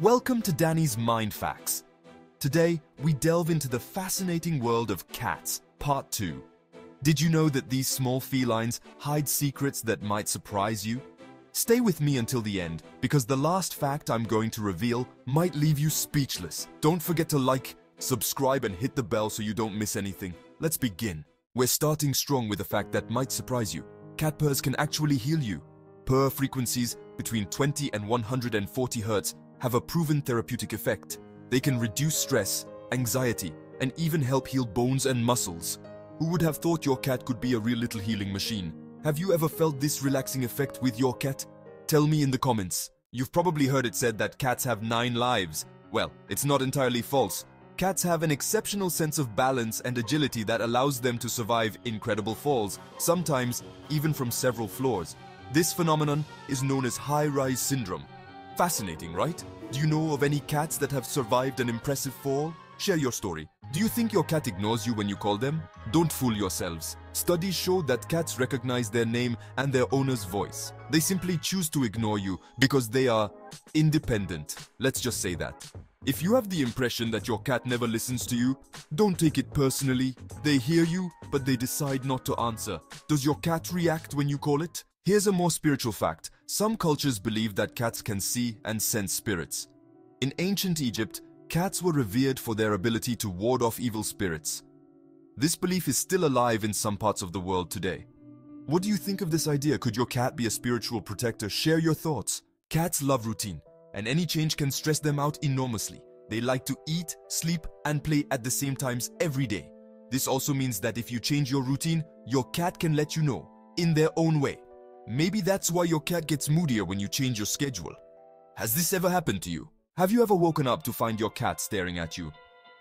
Welcome to Dany's Mind Facts. Today, we delve into the fascinating world of cats, part 2. Did you know that these small felines hide secrets that might surprise you? Stay with me until the end, because the last fact I'm going to reveal might leave you speechless. Don't forget to like, subscribe, and hit the bell so you don't miss anything. Let's begin. We're starting strong with a fact that might surprise you. Cat purrs can actually heal you. Purr frequencies between 20 and 140 Hz have a proven therapeutic effect. They can reduce stress, anxiety, and even help heal bones and muscles. Who would have thought your cat could be a real little healing machine? Have you ever felt this relaxing effect with your cat? Tell me in the comments. You've probably heard it said that cats have nine lives. Well, it's not entirely false. Cats have an exceptional sense of balance and agility that allows them to survive incredible falls, sometimes even from several floors. This phenomenon is known as high-rise syndrome. Fascinating, right? Do you know of any cats that have survived an impressive fall? Share your story. Do you think your cat ignores you when you call them? Don't fool yourselves. Studies show that cats recognize their name and their owner's voice. They simply choose to ignore you because they are independent. Let's just say that. If you have the impression that your cat never listens to you, don't take it personally. They hear you, but they decide not to answer. Does your cat react when you call it? Here's a more spiritual fact. Some cultures believe that cats can see and sense spirits. In ancient Egypt, cats were revered for their ability to ward off evil spirits. This belief is still alive in some parts of the world today. What do you think of this idea? Could your cat be a spiritual protector? Share your thoughts. Cats love routine and any change can stress them out enormously. They like to eat, sleep, and play at the same times every day. This also means that if you change your routine, your cat can let you know, in their own way. Maybe that's why your cat gets moodier when you change your schedule. Has this ever happened to you? Have you ever woken up to find your cat staring at you?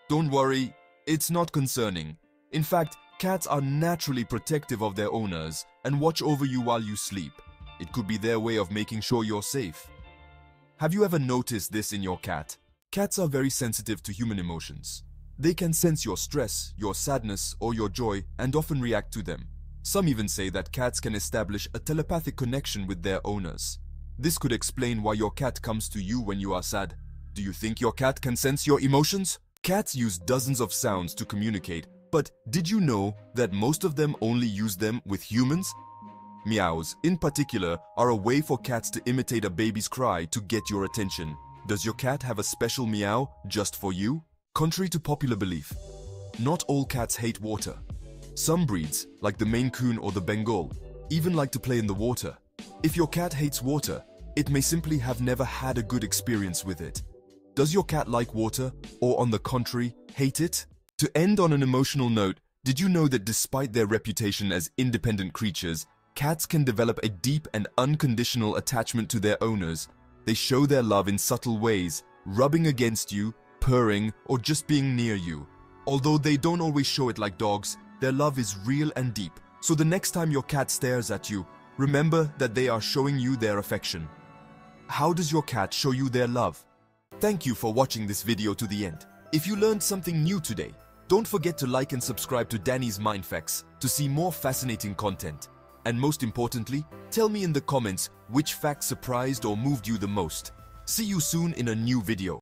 Don't worry, it's not concerning. In fact, cats are naturally protective of their owners and watch over you while you sleep. It could be their way of making sure you're safe. Have you ever noticed this in your cat? Cats are very sensitive to human emotions. They can sense your stress, your sadness, or your joy and often react to them. Some even say that cats can establish a telepathic connection with their owners. This could explain why your cat comes to you when you are sad. Do you think your cat can sense your emotions? Cats use dozens of sounds to communicate, but did you know that most of them only use them with humans Meows, in particular, are a way for cats to imitate a baby's cry to get your attention. Does your cat have a special meow just for you? Contrary to popular belief, not all cats hate water. Some breeds, like the Maine Coon or the Bengal, even like to play in the water. If your cat hates water, it may simply have never had a good experience with it. Does your cat like water, or on the contrary, hate it? To end on an emotional note, did you know that despite their reputation as independent creatures, Cats can develop a deep and unconditional attachment to their owners. They show their love in subtle ways, rubbing against you, purring, or just being near you. Although they don't always show it like dogs, their love is real and deep. So the next time your cat stares at you, remember that they are showing you their affection. How does your cat show you their love? Thank you for watching this video to the end. If you learned something new today, don't forget to like and subscribe to Dany's Mind Facts to see more fascinating content. And most importantly, tell me in the comments which fact surprised or moved you the most. See you soon in a new video.